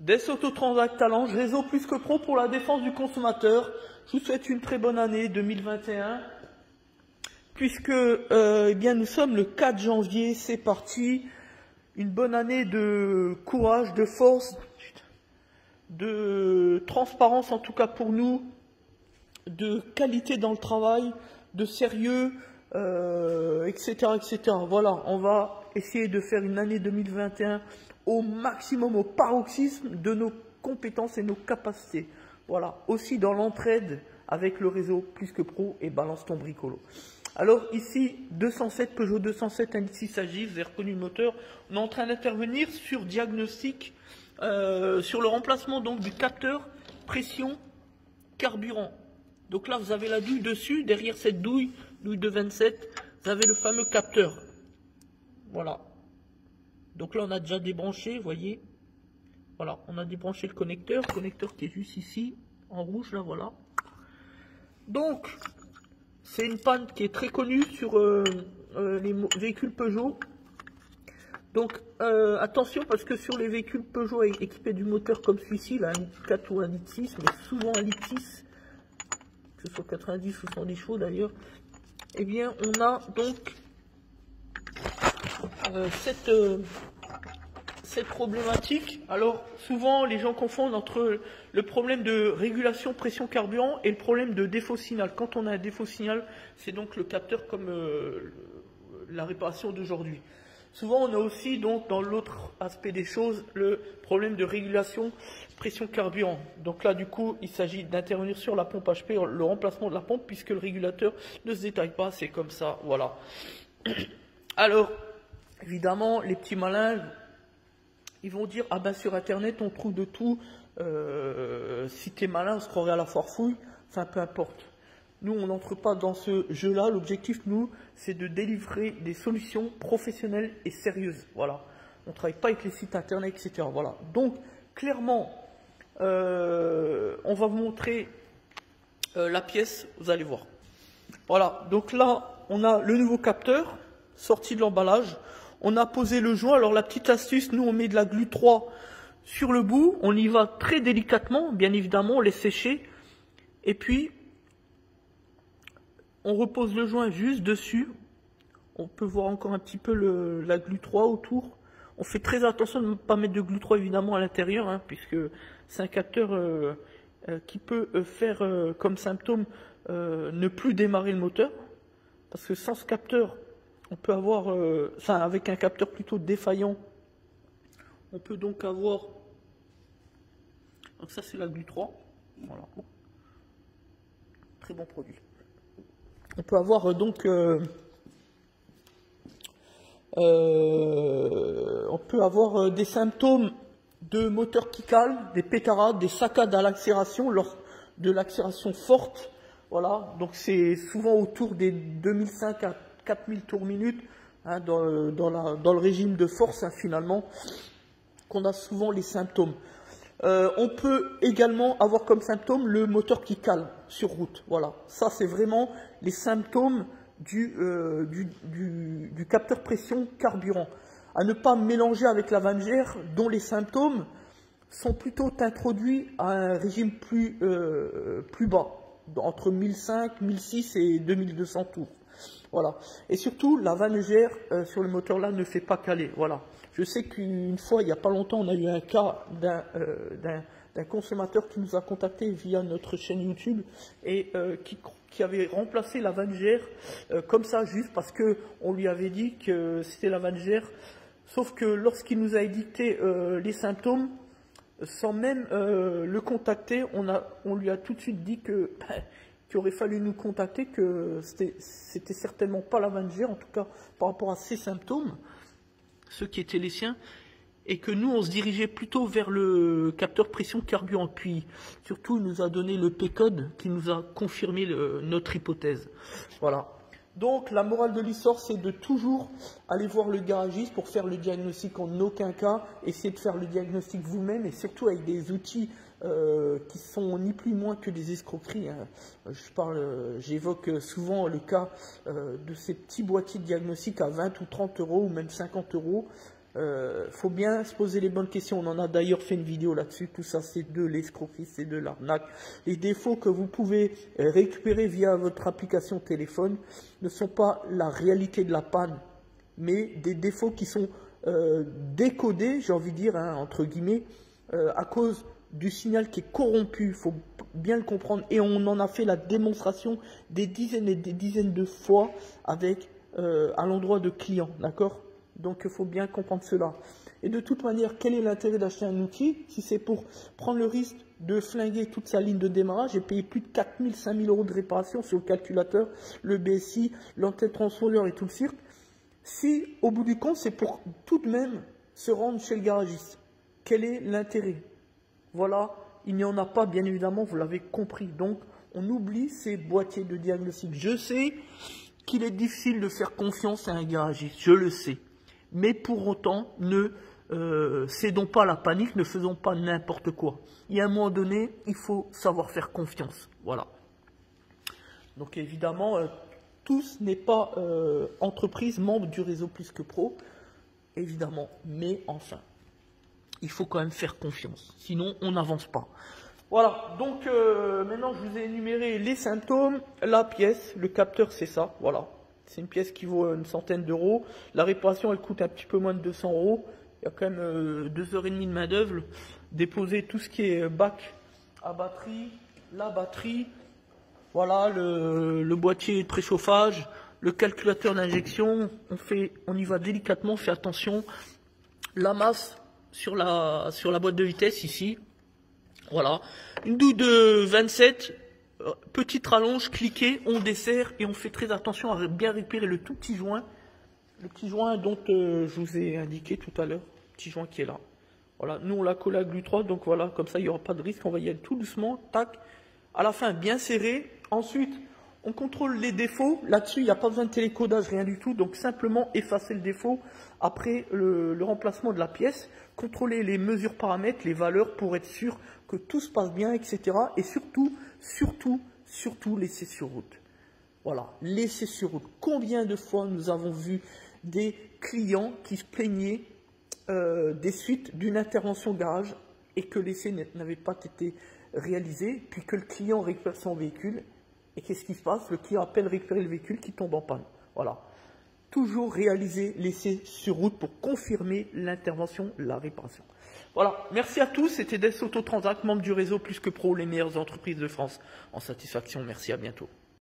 Des Autotransact Talange, réseau plus que pro pour la défense du consommateur. Je vous souhaite une très bonne année 2021. Puisque euh, eh bien, nous sommes le 4 janvier, c'est parti. Une bonne année de courage, de force, de transparence en tout cas pour nous, de qualité dans le travail, de sérieux, euh, etc., etc. Voilà, on va essayer de faire une année 2021 au maximum, au paroxysme de nos compétences et nos capacités. Voilà, aussi dans l'entraide avec le réseau Plus que Pro et Balance ton bricolo. Alors ici, 207 Peugeot 207 1.6 Agis, vous avez reconnu le moteur. On est en train d'intervenir sur diagnostic, euh, sur le remplacement donc du capteur pression carburant. Donc là, vous avez la douille dessus. Derrière cette douille, douille de 27, vous avez le fameux capteur. Voilà. Donc là, on a déjà débranché, vous voyez. Voilà, on a débranché le connecteur, connecteur qui est juste ici, en rouge, là, voilà. Donc, c'est une panne qui est très connue sur euh, euh, les véhicules Peugeot. Donc, euh, attention, parce que sur les véhicules Peugeot équipés du moteur comme celui-ci, là, un 4 ou un litre 6, mais souvent un litre 6, que ce soit 90 ou 110 chevaux d'ailleurs, eh bien, on a donc euh, cette, euh, cette problématique. Alors, souvent, les gens confondent entre le problème de régulation pression carburant et le problème de défaut signal. Quand on a un défaut signal, c'est donc le capteur comme euh, la réparation d'aujourd'hui. Souvent, on a aussi, donc, dans l'autre aspect des choses, le problème de régulation pression carburant. Donc là, du coup, il s'agit d'intervenir sur la pompe HP, le remplacement de la pompe, puisque le régulateur ne se détaille pas, c'est comme ça, voilà. Alors, évidemment, les petits malins, ils vont dire Ah ben sur Internet, on trouve de tout. Euh, si t'es malin, on se croirait à la forfouille. Enfin, peu importe. Nous, on n'entre pas dans ce jeu-là. L'objectif, nous, c'est de délivrer des solutions professionnelles et sérieuses. Voilà. On ne travaille pas avec les sites Internet, etc. Voilà. Donc, clairement, euh, on va vous montrer euh, la pièce. Vous allez voir. Voilà. Donc là, on a le nouveau capteur sorti de l'emballage. On a posé le joint. Alors la petite astuce, nous on met de la glu 3 sur le bout. On y va très délicatement, bien évidemment, on laisse sécher. Et puis, on repose le joint juste dessus. On peut voir encore un petit peu la glu 3 autour. On fait très attention de ne pas mettre de glu 3 évidemment à l'intérieur, hein, puisque c'est un capteur euh, euh, qui peut euh, faire comme symptôme ne plus démarrer le moteur. Parce que sans ce capteur, on peut avoir, euh, avec un capteur plutôt défaillant, on peut donc avoir, donc ça c'est la glu 3, voilà, très bon produit. On peut avoir euh, donc, euh, on peut avoir des symptômes de moteur qui cale, des pétarades, des saccades à l'accélération, lors de l'accélération forte, voilà, donc c'est souvent autour des 2005 à 4000 tours minute hein, dans, le régime de force hein, finalement qu'on a souvent les symptômes. Euh, on peut également avoir comme symptôme le moteur qui cale sur route. Voilà, ça c'est vraiment les symptômes du, euh, capteur pression carburant. À ne pas mélanger avec la vangère dont les symptômes sont plutôt introduits à un régime plus, euh, plus bas, entre 1005, 1006 et 2200 tours. Voilà. Et surtout, la vangère euh, sur le moteur là ne fait pas caler. Voilà. Je sais qu'une fois, il n'y a pas longtemps, on a eu un cas d'un euh, consommateur qui nous a contacté via notre chaîne YouTube et euh, qui, qui, avait remplacé la vangère euh, comme ça, juste parce qu'on lui avait dit que c'était la vangère. Sauf que lorsqu'il nous a édicté les symptômes, sans même le contacter, on, a, on lui a tout de suite dit que qu'il aurait fallu nous contacter, que c'était certainement pas la vangère, en tout cas par rapport à ses symptômes ceux qui étaient les siens, et que nous, on se dirigeait plutôt vers le capteur pression carburant. Puis, surtout, il nous a donné le P-code qui nous a confirmé notre hypothèse. Voilà. Donc, la morale de l'histoire, c'est de toujours aller voir le garagiste pour faire le diagnostic en aucun cas, essayer de faire le diagnostic vous-même et surtout avec des outils euh, qui sont ni plus ni moins que des escroqueries. Hein. Je parle, j'évoque souvent le cas euh, de ces petits boîtiers de diagnostic à 20 ou 30 euros ou même 50 euros euh, faut bien se poser les bonnes questions. On en a d'ailleurs fait une vidéo là-dessus. Tout ça, c'est de l'escroquerie, c'est de l'arnaque. Les défauts que vous pouvez euh, récupérer via votre application téléphone ne sont pas la réalité de la panne, mais des défauts qui sont décodés, j'ai envie de dire, hein, entre guillemets, à cause du signal qui est corrompu. Il faut bien le comprendre. Et on en a fait la démonstration des dizaines et des dizaines de fois avec à l'endroit de clients, d'accord? Donc il faut bien comprendre cela. Et de toute manière, quel est l'intérêt d'acheter un outil? Si c'est pour prendre le risque de flinguer toute sa ligne de démarrage et payer plus de 4 000, 5 000 euros de réparation sur le calculateur, le BSI, l'antenne transfondeur et tout le cirque Si, au bout du compte, c'est pour tout de même se rendre chez le garagiste. Quel est l'intérêt? Voilà, il n'y en a pas, bien évidemment, vous l'avez compris. Donc, on oublie ces boîtiers de diagnostic. Je sais qu'il est difficile de faire confiance à un garagiste, je le sais mais pour autant, ne euh, cédons pas à la panique, ne faisons pas n'importe quoi. Il y a un moment donné, il faut savoir faire confiance. Voilà. Donc évidemment, euh, tous n'est pas euh, entreprise membre du réseau plus que pro, évidemment, mais enfin, il faut quand même faire confiance, sinon on n'avance pas. Voilà, donc maintenant je vous ai énuméré les symptômes, la pièce, le capteur c'est ça, voilà, c'est une pièce qui vaut une centaine d'euros. La réparation, elle coûte un petit peu moins de 200 euros. Il y a quand même euh, deux heures et demie de main d'œuvre. Déposer tout ce qui est bac à batterie, la batterie, voilà le, boîtier de préchauffage, le calculateur d'injection. On on y va délicatement, on fait attention. La masse sur la sur la boîte de vitesse ici. Voilà, une douille de 27 euh, petite rallonge, cliquez, on dessert et on fait très attention à bien récupérer le tout petit joint, le petit joint dont euh, je vous ai indiqué tout à l'heure, petit joint qui est là. Voilà, nous on l'a collé à glu 3, donc voilà, comme ça il n'y aura pas de risque, on va y aller tout doucement, tac, à la fin bien serré. Ensuite, on contrôle les défauts, là-dessus il n'y a pas besoin de télécodage, rien du tout, donc simplement effacer le défaut après le, remplacement de la pièce, contrôler les mesures paramètres, les valeurs pour être sûr que tout se passe bien, etc. Et surtout, surtout, surtout laisser sur route. Voilà, laisser sur route. Combien de fois nous avons vu des clients qui se plaignaient euh, des suites d'une intervention garage et que l'essai n'avait pas été réalisé, puis que le client récupère son véhicule, et qu'est-ce qui se passe? Le client appelle récupérer le véhicule qui tombe en panne. Voilà. Toujours réaliser l'essai sur route pour confirmer l'intervention, la réparation. Voilà, merci à tous. C'était Des Autotransact, membre du réseau Plus que Pro, les meilleures entreprises de France en satisfaction. Merci, à bientôt.